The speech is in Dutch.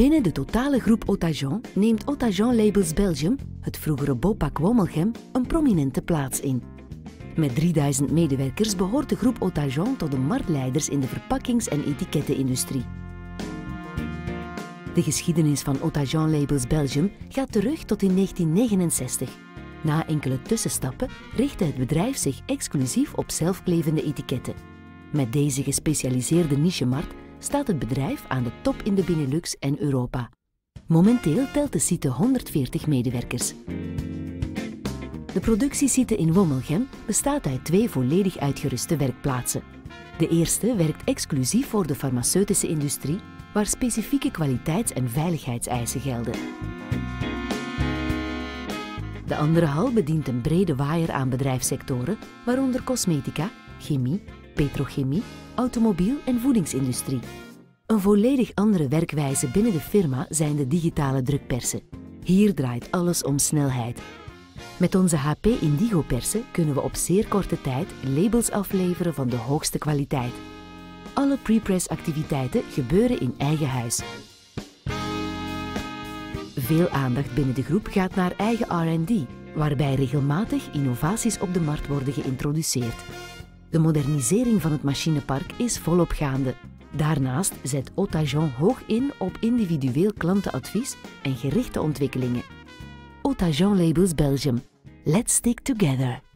Binnen de totale groep Otageon neemt Otageon Labels Belgium, het vroegere Bopak Wommelgem, een prominente plaats in. Met 3000 medewerkers behoort de groep Otageon tot de marktleiders in de verpakkings- en etikettenindustrie. De geschiedenis van Otageon Labels Belgium gaat terug tot in 1969. Na enkele tussenstappen richtte het bedrijf zich exclusief op zelfklevende etiketten. Met deze gespecialiseerde nichemarkt staat het bedrijf aan de top in de Benelux en Europa. Momenteel telt de site 140 medewerkers. De productiesite in Wommelgem bestaat uit twee volledig uitgeruste werkplaatsen. De eerste werkt exclusief voor de farmaceutische industrie, waar specifieke kwaliteits- en veiligheidseisen gelden. De andere hal bedient een brede waaier aan bedrijfssectoren, waaronder cosmetica, chemie, petrochemie, automobiel en voedingsindustrie. Een volledig andere werkwijze binnen de firma zijn de digitale drukpersen. Hier draait alles om snelheid. Met onze HP Indigo persen kunnen we op zeer korte tijd labels afleveren van de hoogste kwaliteit. Alle prepress activiteiten gebeuren in eigen huis. Veel aandacht binnen de groep gaat naar eigen R&D, waarbij regelmatig innovaties op de markt worden geïntroduceerd. De modernisering van het machinepark is volop gaande. Daarnaast zet Otageon hoog in op individueel klantenadvies en gerichte ontwikkelingen. Otageon Labels Belgium. Let's stick together.